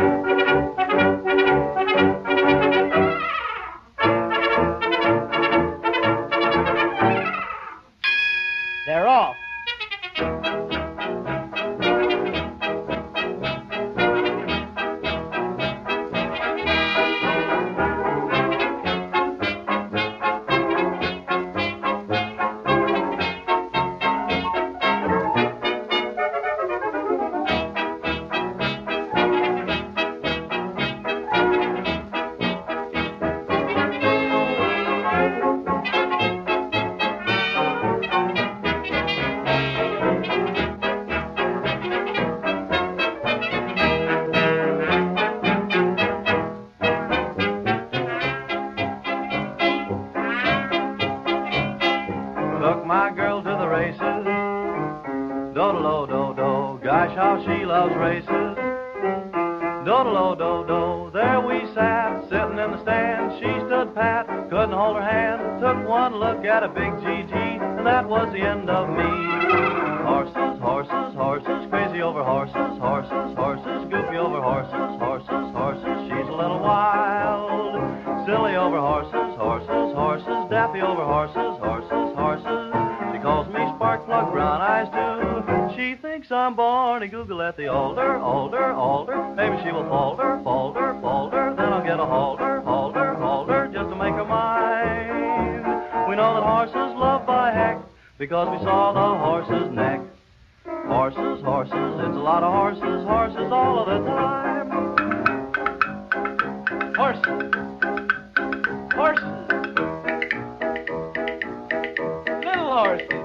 They're Girl to the races. Do do do, gosh how she loves races. Do do do do, there we sat, sitting in the stand. She stood pat, couldn't hold her hand. Took one look at a big GG, and that was the end of me. Horses, horses, horses, crazy over horses, horses, horses, goofy over horses, horses, horses. She's a little wild, silly over horses, horses, horses, daffy over horses, brown eyes too. She thinks I'm born a Google at the alder, alder, alder. Maybe she will falter, falter, falter. Then I'll get a halter, halter, halter, just to make her mine. We know that horses love by heck because we saw the horse's neck. Horses, horses, it's a lot of horses, horses all of the time. Horses, horses, little horses.